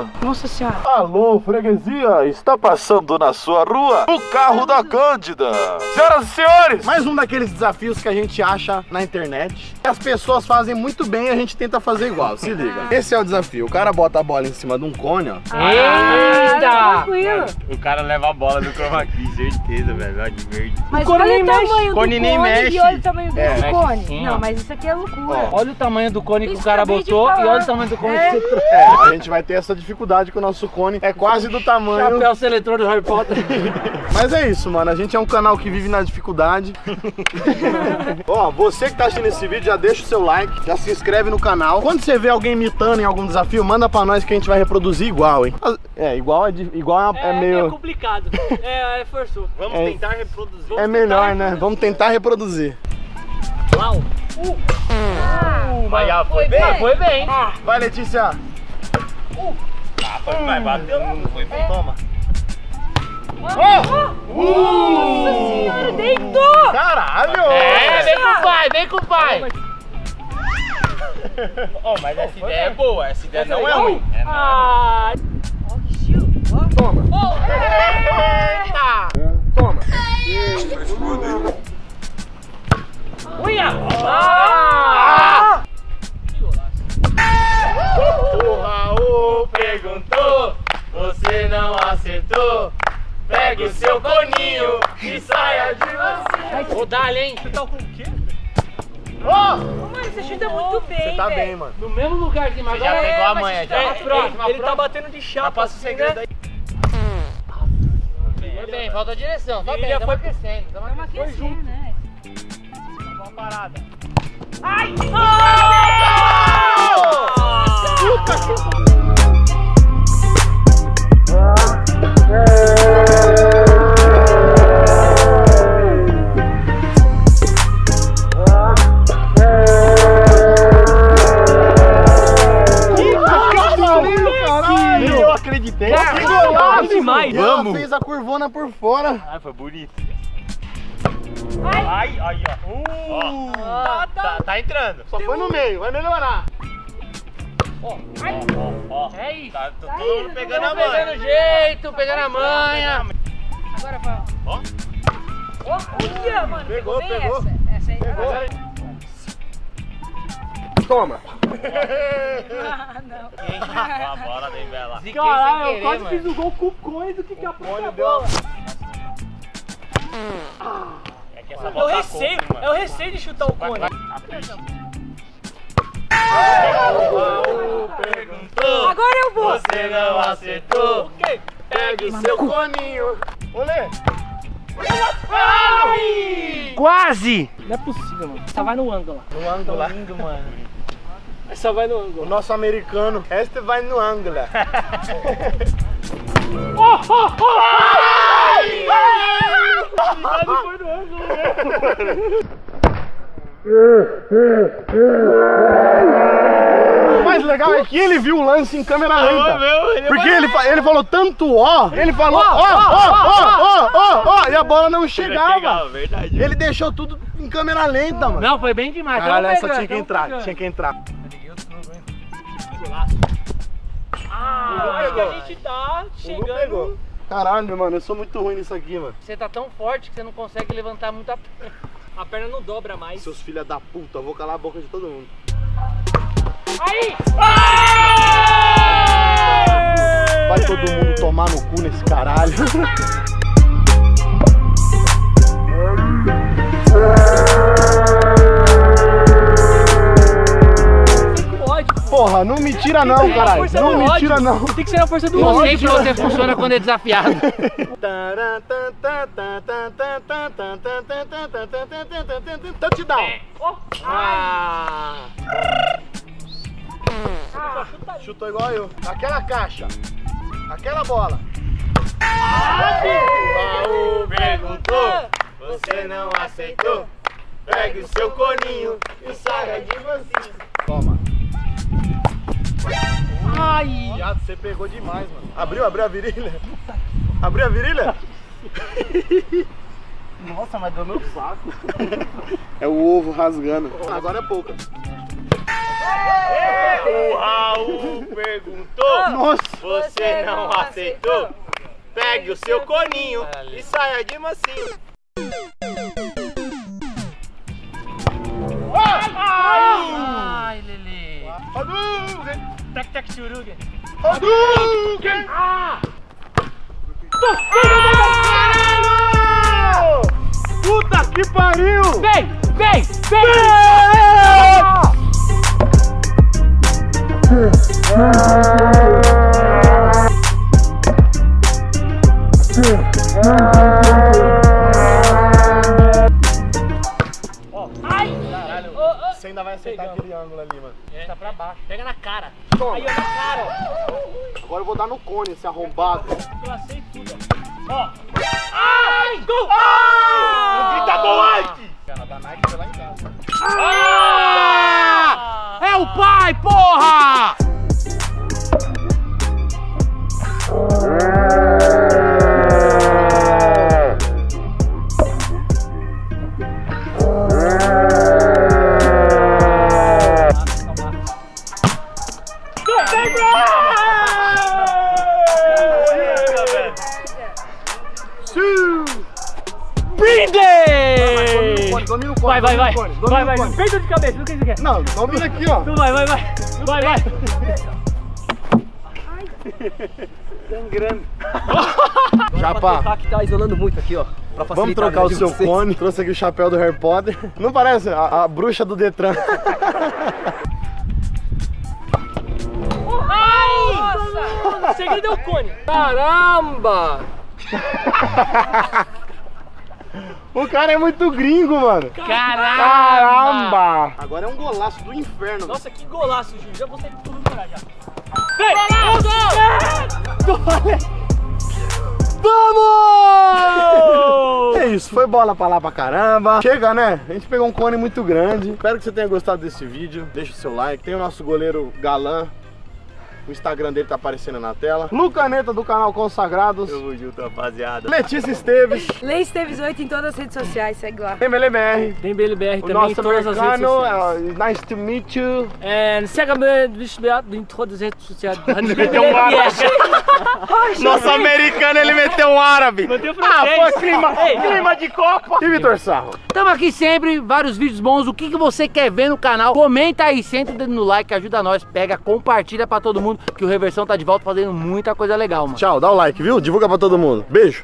Boom. Alô? Nossa senhora. Alô, freguesia, está passando na sua rua o carro da Cândida. Senhoras e senhores, Mais um daqueles desafios que a gente acha na internet. As pessoas fazem muito bem e a gente tenta fazer igual. Se liga. Esse é o desafio. O cara bota a bola em cima de um cone, ó. Eita! Tranquilo. O cara leva a bola do chroma key, certeza, velho. Olha de verde. Mas cone olha nem o mexe. tamanho Cone do nem cone mexe. e olha o tamanho É, desse mexe cone. sim, não, ó. mas isso aqui é loucura. Olha o tamanho do cone que Isso o cara botou e olha o tamanho do cone É. que você trouxe. É, a gente vai ter essa dificuldade que o nosso cone é quase do tamanho. Chapéu seletor do Harry Potter. Mas é isso, mano. A gente é um canal que vive na dificuldade. Ó, você que tá assistindo esse vídeo, já deixa o seu like, já se inscreve no canal. Quando você vê alguém imitando em algum desafio, manda pra nós que a gente vai reproduzir igual, hein? É, igual é, igual é, é meio. complicado. É, é forçou. Vamos É. tentar reproduzir. É melhor, né? Vamos tentar reproduzir. Uau. Vai, ah, foi Foi bem? bem. Foi bem. Vai, Letícia. Ah, foi, vai, bateu. Não foi bem. Toma. Nossa senhora, deitou! Caralho! É, vem com o pai, vem com o pai. Oh, mas essa ideia é boa, essa ideia não é ruim. É. Ah, Toma. Toma. uia. Ah. O perguntou, você não acertou. Pegue o seu coninho e saia de você. Ô, Dali, hein? Mano, você chuta muito bem, Você tá bem, mano. No mesmo lugar que mas Já agora pegou a mas manha, tá- já. é, próximo, Ele tá batendo de chapa. Mas passa o assim, segredo né? aí. Foi bem, falta a direção. Tá Ele bem, foi- aquecendo. tamo Vamos aquecendo. né? Uma parada. Caralho! Ela fez a curvona por fora. Ai, foi bonito. Ai, ai, ó. Uh, Tá, tá. tá, tá entrando. Só foi no meio, vai melhorar. Ó, ó. É isso. Tá, tô Tá todo mundo pegando a Pegando manha. jeito, pegando a manha. Agora vai. Ó. Olha, mano. Pegou, pegou. Essa, essa aí. Pegou. Toma. Ah, não. Ó, a bola vem bela. Ziquei Caralho, eu quase fiz o gol com o cone do que que a Cone própria deu bola. É que essa É o bola tá receio, é o receio de chutar o cone. Perguntou, Agora eu vou. você não acertou. O quê? Pegue o seu Coninho. Olê. Quase! Não é possível, mano. Só vai no ângulo. No ângulo. Lindo, mano. Só vai no O ângulo. nosso americano, este vai no ângulo. foi no ângulo, né? O mais legal é que ele viu o lance em câmera lenta. meu, ele Porque ele, fa- ele falou tanto ó, ele falou ó, ó, ó, ó, ó, ó, e a bola não chegava. Ele deixou tudo em câmera lenta, mano. Não, foi bem demais. Caralho, essa tinha que entrar, tinha que entrar. Ah, acho que a gente tá O chegando. Caralho, mano, eu sou muito ruim nisso aqui, mano. Você tá tão forte que você não consegue levantar muito a A perna não dobra mais. Seus filha da puta, eu vou calar a boca de todo mundo. Aí! Vai todo mundo tomar no cu nesse caralho. Não me tira não, caralho. Não me tira não. Tem que ser a força do ódio. sei que você funciona quando é desafiado. Touchdown. Ah! Chutou igual eu. Aquela caixa. Aquela bola. Raul perguntou, você não aceitou. Pegue o seu coninho e saia de você. Toma. Ai. Viado, você pegou demais, mano. Abriu, abriu a virilha. Abriu a virilha? Nossa, mas deu meu saco. É o ovo rasgando. Agora é pouca. O Raul perguntou, Nossa! você não aceitou? Pegue o seu coninho e saia de mansinho. Tac, tac, churuga. Hadouken! Puta que pariu! Vem, vem, vem! Você ainda vai acertar aquele ângulo ali, mano. Tá pra baixo. Pega na cara. Toma. Aí, ó, na cara. Agora eu vou dar no cone, esse arrombado. Eu aceito tudo. Ó. Ai! Gol! Grita do like! Domina o cone. Vai, vai, vai. Vai, vai. cone. Peito de cabeça, o que você quer? Não, domina aqui, ó. Então vai, vai, vai. Vai, vai. Chapa, Tá que tá isolando muito aqui, ó. Vamos trocar o seu vocês. cone. Trouxe aqui o chapéu do Harry Potter. Não parece? A, a bruxa do Detran. O segredo é o cone. Caramba! O cara é muito gringo, mano. Caramba! Caramba! Agora é um golaço do inferno. Nossa, que golaço, Gil. Já gostei de tudo já. Vem! Vamos! É isso, foi bola pra lá pra caramba. Chega, né? A gente pegou um cone muito grande. Espero que você tenha gostado desse vídeo. Deixa o seu like. Tem o nosso goleiro Galã. O Instagram dele tá aparecendo na tela. Lucaneta do canal Consagrados. Tamo junto, rapaziada. Letícia Esteves. Lei Esteves 8 em todas as redes sociais, segue lá. Tem BLBR O também em nosso todas as redes americano. sociais. é, nice to meet you. É, segue-me em todas as redes sociais. Meteu um árabe. Nosso americano, ele meteu um árabe. Mantém o Ah, francês. foi clima, clima de Copa. E Vitor Sarro. Tamo aqui sempre, vários vídeos bons. O que, que você quer ver no canal? Comenta aí, senta o dedo no like, ajuda nós. Pega, compartilha pra todo mundo, que o Reversão tá de volta fazendo muita coisa legal, mano. Tchau, dá o like, viu? Divulga pra todo mundo. Beijo.